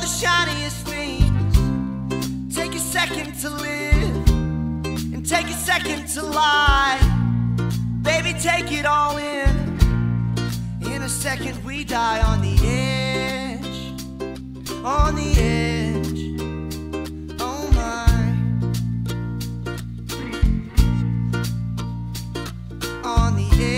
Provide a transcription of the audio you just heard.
the shiniest things. Take a second to live and take a second to lie. Baby, take it all in. In a second, we die on the edge. On the edge. Oh my. On the edge.